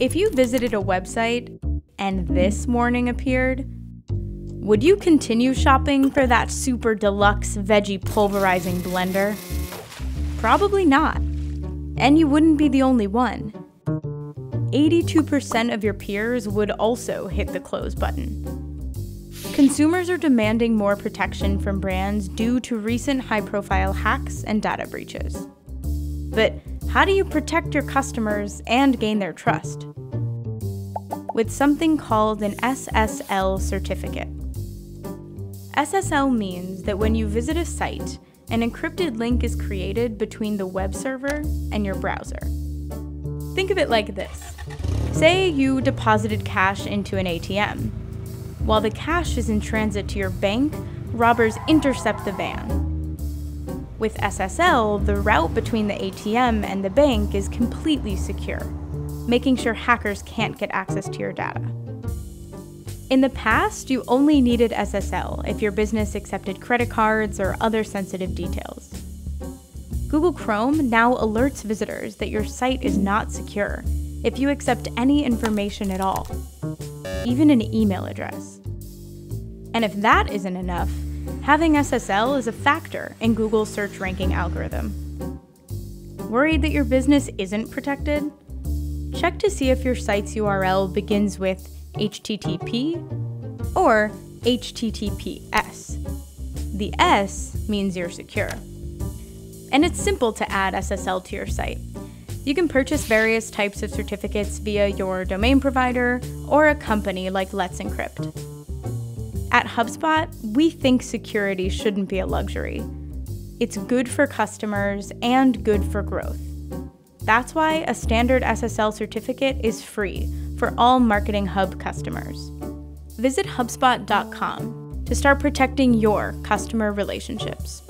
If you visited a website and this warning appeared, would you continue shopping for that super deluxe veggie pulverizing blender? Probably not. And you wouldn't be the only one. 82% of your peers would also hit the close button. Consumers are demanding more protection from brands due to recent high profile hacks and data breaches. But how do you protect your customers and gain their trust? With something called an SSL certificate. SSL means that when you visit a site, an encrypted link is created between the web server and your browser. Think of it like this Say you deposited cash into an ATM. While the cash is in transit to your bank, robbers intercept the van. With SSL, the route between the ATM and the bank is completely secure, making sure hackers can't get access to your data. In the past, you only needed SSL if your business accepted credit cards or other sensitive details. Google Chrome now alerts visitors that your site is not secure if you accept any information at all, even an email address. And if that isn't enough, having SSL is a factor in Google's search ranking algorithm. Worried that your business isn't protected? Check to see if your site's URL begins with HTTP or HTTPS. The S means you're secure. And it's simple to add SSL to your site. You can purchase various types of certificates via your domain provider or a company like Let's Encrypt. At HubSpot, we think security shouldn't be a luxury. It's good for customers and good for growth. That's why a standard SSL certificate is free for all Marketing Hub customers. Visit HubSpot.com to start protecting your customer relationships.